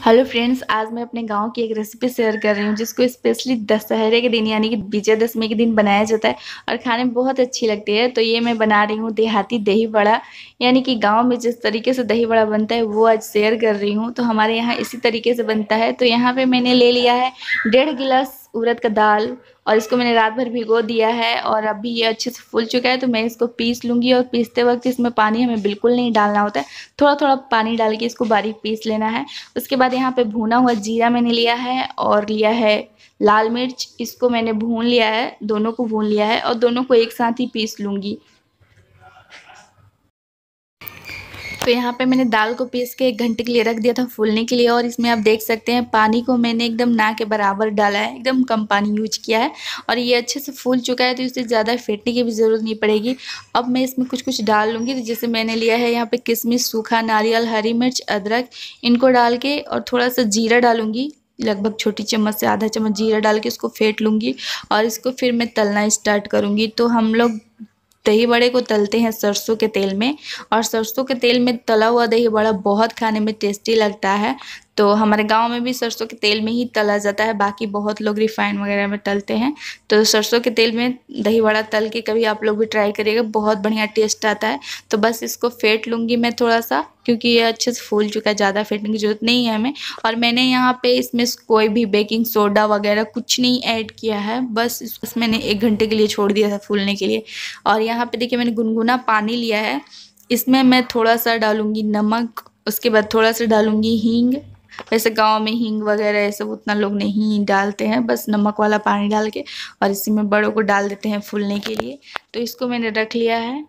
Hello friends, आज मैं अपने गाँव की एक रेसिपी शेयर कर रही हूँ, जिसको स्पेशली दशहरे के दिन यानी कि विजयदशमी के दिन बनाया जाता है और खाने में बहुत अच्छी लगती है। तो ये मैं बना रही हूँ देहाती दही बड़ा यानी कि गाँव में जिस तरीके से दही बड़ा बनता है, वो आज शेयर कर रही हूँ। तो हमारे यहाँ इसी तरीके से बनता है। तो यहाँ पर मैंने ले लिया है डेढ़ गिलास उड़द का दाल और इसको मैंने रात भर भिगो दिया है और अभी ये अच्छे से फूल चुका है तो मैं इसको पीस लूँगी और पीसते वक्त इसमें पानी हमें बिल्कुल नहीं डालना होता है। थोड़ा थोड़ा पानी डाल के इसको बारीक पीस लेना है। उसके बाद यहाँ पर भुना हुआ जीरा मैंने लिया है और लिया है लाल मिर्च। इसको मैंने भून लिया है, दोनों को भून लिया है और दोनों को एक साथ ही पीस लूँगी। तो यहाँ पे मैंने दाल को पीस के एक घंटे के लिए रख दिया था फूलने के लिए और इसमें आप देख सकते हैं पानी को मैंने एकदम ना के बराबर डाला है, एकदम कम पानी यूज़ किया है और ये अच्छे से फूल चुका है तो इसे ज़्यादा फेंटने की भी ज़रूरत नहीं पड़ेगी। अब मैं इसमें कुछ कुछ डाल लूँगी तो जैसे मैंने लिया है यहाँ पर किशमिश सूखा, नारियल, हरी मिर्च, अदरक इनको डाल के और थोड़ा सा जीरा डालूँगी, लगभग छोटी चम्मच से आधा चम्मच जीरा डाल के इसको फेंट लूँगी और इसको फिर मैं तलना स्टार्ट करूँगी। तो हम लोग दही बड़े को तलते हैं सरसों के तेल में और सरसों के तेल में तला हुआ दही बड़ा बहुत खाने में टेस्टी लगता है। तो हमारे गाँव में भी सरसों के तेल में ही तला जाता है, बाकी बहुत लोग रिफाइन वगैरह में तलते हैं। तो सरसों के तेल में दही वड़ा तल के कभी आप लोग भी ट्राई करिएगा, बहुत बढ़िया टेस्ट आता है। तो बस इसको फेंट लूँगी मैं थोड़ा सा क्योंकि ये अच्छे से फूल चुका है, ज़्यादा फेंटने की ज़रूरत नहीं है हमें। और मैंने यहाँ पे इसमें कोई भी बेकिंग सोडा वगैरह कुछ नहीं ऐड किया है, बस इस मैंने एक घंटे के लिए छोड़ दिया था फूलने के लिए। और यहाँ पे देखिए मैंने गुनगुना पानी लिया है, इसमें मैं थोड़ा सा डालूँगी नमक, उसके बाद थोड़ा सा डालूँगी हींग। वैसे गाँव में हींग वगैरह ये सब उतना लोग नहीं डालते हैं, बस नमक वाला पानी डाल के और इसी में बड़ों को डाल देते हैं फूलने के लिए। तो इसको मैंने रख लिया है।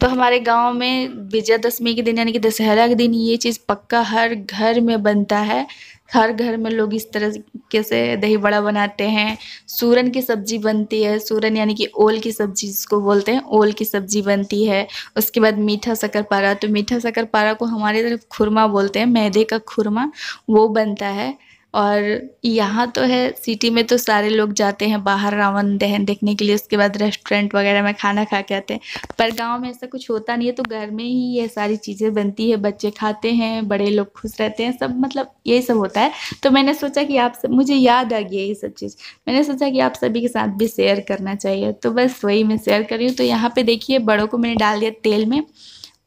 तो हमारे गाँव में विजयादशमी के दिन यानी कि दशहरा के दिन ये चीज़ पक्का हर घर में बनता है। हर घर में लोग इस तरह के से दही बड़ा बनाते हैं। सूरन की सब्ज़ी बनती है, सूरन यानी कि ओल की सब्ज़ी जिसको बोलते हैं, ओल की सब्ज़ी बनती है। उसके बाद मीठा शक्कर पारा तो मीठा शक्कर पारा को हमारे तरफ़ खुरमा बोलते हैं, मैदे का खुरमा, वो बनता है। और यहाँ तो है सिटी में तो सारे लोग जाते हैं बाहर रावण दहन देखने के लिए, उसके बाद रेस्टोरेंट वगैरह में खाना खा के आते हैं। पर गाँव में ऐसा कुछ होता नहीं है तो घर में ही ये सारी चीज़ें बनती है, बच्चे खाते हैं, बड़े लोग खुश रहते हैं, सब मतलब यही सब होता है। तो मैंने सोचा कि आप सब, मुझे याद आ गया ये सब चीज़। मैंने सोचा कि आप सभी के साथ भी शेयर करना चाहिए तो बस वही मैं शेयर कर रही हूँ। तो यहाँ पर देखिए, बड़ों को मैंने डाल दिया तेल में।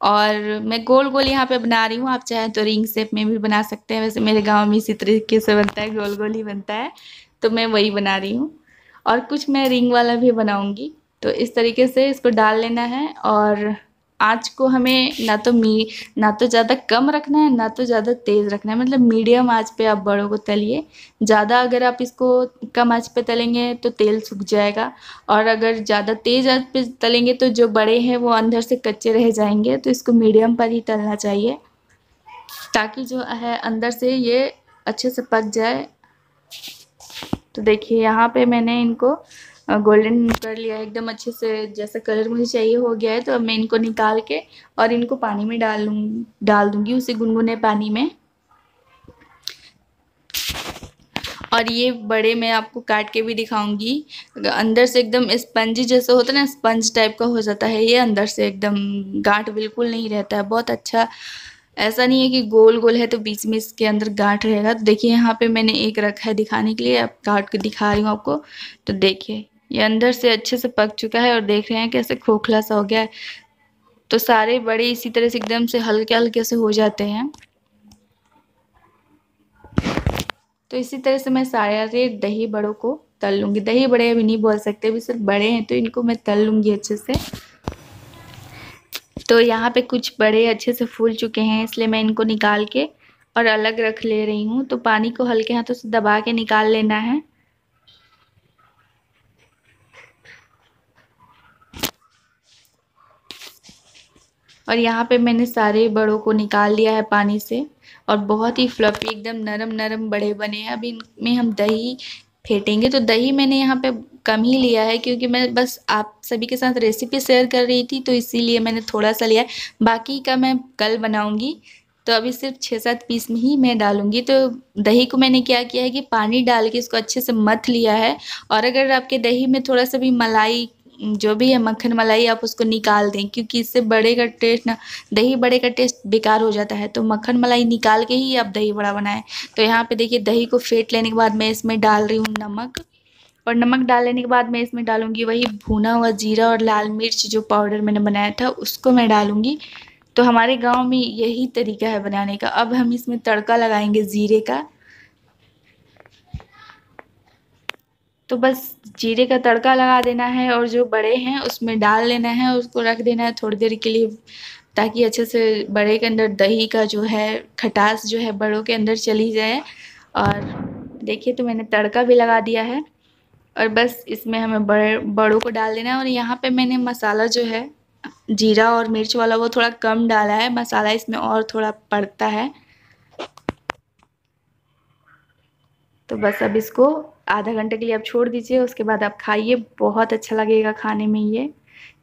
और मैं गोल गोल यहाँ पे बना रही हूँ, आप चाहें तो रिंग शेप में भी बना सकते हैं। वैसे मेरे गाँव में इसी तरीके से बनता है, गोल गोल ही बनता है तो मैं वही बना रही हूँ। और कुछ मैं रिंग वाला भी बनाऊँगी तो इस तरीके से इसको डाल लेना है और आँच को हमें ना तो मी, ना तो ज़्यादा कम रखना है, ना तो ज़्यादा तेज़ रखना है। मतलब मीडियम आँच पे आप बड़ों को तलिए। ज़्यादा अगर आप इसको कम आँच पे तलेंगे तो तेल सूख जाएगा। और अगर ज़्यादा तेज़ आँच पे तलेंगे तो जो बड़े हैं वो अंदर से कच्चे रह जाएँगे। तो इसको मीडियम पर ही तलना चाहिए। ताकि जो है अंदर से ये अच्छे से पक जाए। तो देखिए, यहाँ पर मैंने इनको गोल्डन कर लिया, एकदम अच्छे से जैसा कलर मुझे चाहिए हो गया है तो अब मैं इनको निकाल के और इनको पानी में डाल लूँ, डाल दूँगी उसे गुनगुने पानी में। और ये बड़े मैं आपको काट के भी दिखाऊँगी। अंदर से एकदम स्पंजी जैसा होता है ना स्पंज टाइप का हो जाता है, ये अंदर से एकदम गांठ बिल्कुल नहीं रहता है, बहुत अच्छा। ऐसा नहीं है कि गोल गोल है तो बीच में इसके अंदर गांठ रहेगा। तो देखिए, यहाँ पे मैंने एक रखा है दिखाने के लिए, अब काट के दिखा रही हूँ आपको तो देखिए। ये अंदर से अच्छे से पक चुका है और देख रहे हैं कैसे खोखला सा हो गया है। तो सारे बड़े इसी तरह से एकदम से हल्के हल्के से हो जाते हैं। तो इसी तरह से मैं सारे दही बड़ों को तल लूँगी। दही बड़े अभी नहीं बोल सकते, अभी सिर्फ़ बड़े हैं तो इनको मैं तल लूँगी अच्छे से। तो यहाँ पे कुछ बड़े अच्छे से फूल चुके हैं, इसलिए मैं इनको निकाल के और अलग रख ले रही हूँ। तो पानी को हल्के हाथों से दबा के निकाल लेना है। और यहाँ पे मैंने सारे बड़ों को निकाल लिया है पानी से और बहुत ही फ्लफी एकदम नरम नरम बड़े बने हैं। अभी इनमें हम दही फेंटेंगे तो दही मैंने यहाँ पे कम ही लिया है क्योंकि मैं बस आप सभी के साथ रेसिपी शेयर कर रही थी तो इसीलिए मैंने थोड़ा सा लिया बाकी का मैं कल बनाऊँगी तो अभी सिर्फ़ छः सात पीस में ही मैं डालूँगी। तो दही को मैंने क्या किया है कि पानी डाल के इसको अच्छे से मथ लिया है। और अगर आपके दही में थोड़ा सा भी मलाई जो भी है मक्खन मलाई, आप उसको निकाल दें, क्योंकि इससे बड़े का टेस्ट ना, दही बड़े का टेस्ट बेकार हो जाता है। तो मक्खन मलाई निकाल के ही आप दही बड़ा बनाएँ। तो यहाँ पे देखिए, दही को फेंट लेने के बाद मैं इसमें डाल रही हूँ नमक। और नमक डाल लेने के बाद मैं इसमें डालूँगी वही भुना हुआ जीरा और लाल मिर्च जो पाउडर मैंने बनाया था, उसको मैं डालूँगी। तो हमारे गाँव में यही तरीका है बनाने का। अब हम इसमें तड़का लगाएँगे ज़ीरे का। तो बस जीरे का तड़का लगा देना है और जो बड़े हैं उसमें डाल लेना है, उसको रख देना है थोड़ी देर के लिए ताकि अच्छे से बड़े के अंदर दही का जो है खटास जो है बड़ों के अंदर चली जाए। और देखिए तो मैंने तड़का भी लगा दिया है और बस इसमें हमें बड़े, बड़ों को डाल देना है और यहाँ पे मैंने मसाला जो है, जीरा और मिर्च वाला वो थोड़ा कम डाला है, मसाला इसमें और थोड़ा पड़ता है। तो बस अब इसको आधा घंटे के लिए आप छोड़ दीजिए, उसके बाद आप खाइए, बहुत अच्छा लगेगा खाने में ये।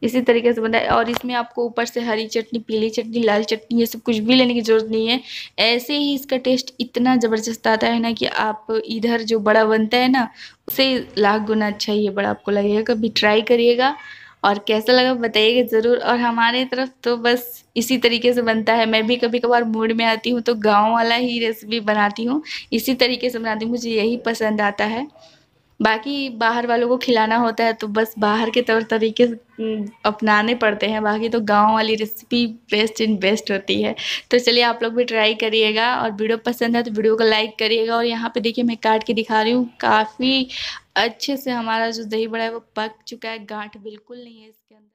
इसी तरीके से बनाए और इसमें आपको ऊपर से हरी चटनी, पीली चटनी, लाल चटनी, ये सब कुछ भी लेने की ज़रूरत नहीं है। ऐसे ही इसका टेस्ट इतना ज़बरदस्त आता है ना कि आप इधर जो बड़ा बनता है ना, उसे लाख गुना अच्छा ये बड़ा आपको लगेगा। कभी ट्राई करिएगा। और कैसा लगा बताइएगा ज़रूर। और हमारे तरफ़ तो बस इसी तरीके से बनता है। मैं भी कभी कभार मूड में आती हूँ तो गाँव वाला ही रेसिपी बनाती हूँ। इसी तरीके से बनाती हूँ। मुझे यही पसंद आता है। बाकी बाहर वालों को खिलाना होता है तो बस बाहर के तौर तरीके अपनाने पड़ते हैं। बाकी तो गाँव वाली रेसिपी बेस्ट इन बेस्ट होती है। तो चलिए आप लोग भी ट्राई करिएगा। और वीडियो पसंद है तो वीडियो को लाइक करिएगा। और यहाँ पे देखिए मैं काट के दिखा रही हूँ। काफ़ी अच्छे से हमारा जो दही बड़ा है वो पक चुका है, गांठ बिल्कुल नहीं है इसके अंदर।